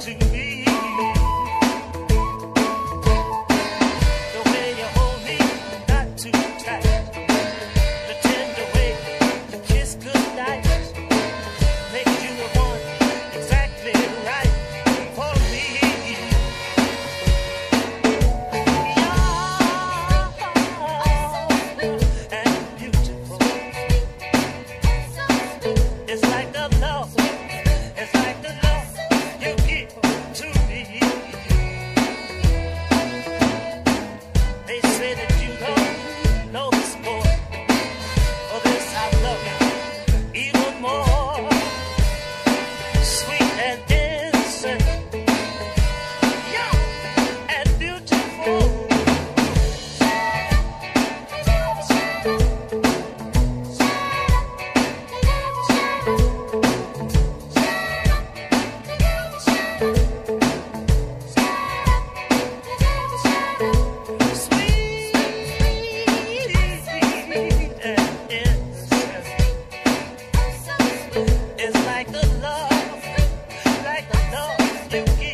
to me. tem que